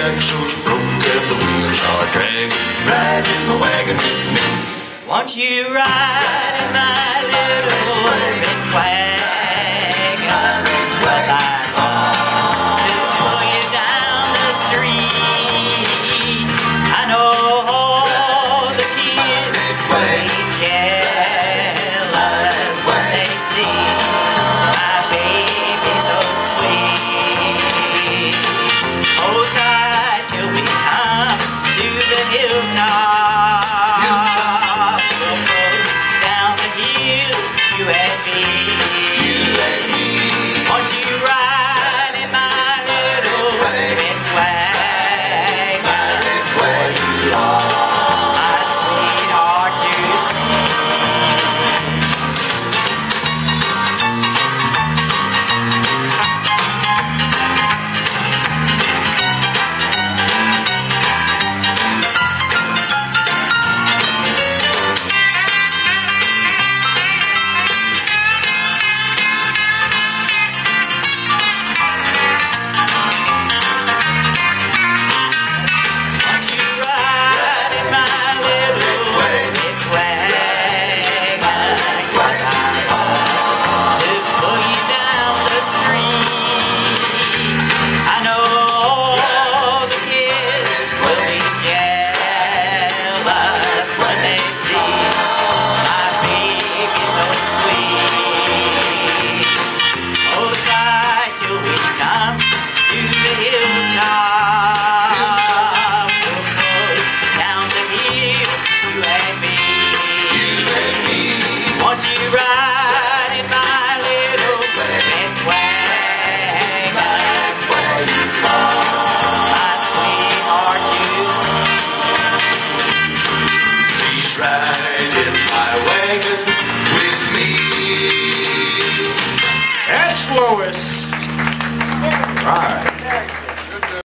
axles broke and the wheels are dragging. Ride in the wagon with me. Won't you ride in my little wagon? Cause I'm to pull you down the street. I know all the kids will be jealous when they see my baby so sweet. Wagon with me. That's Lois. Right.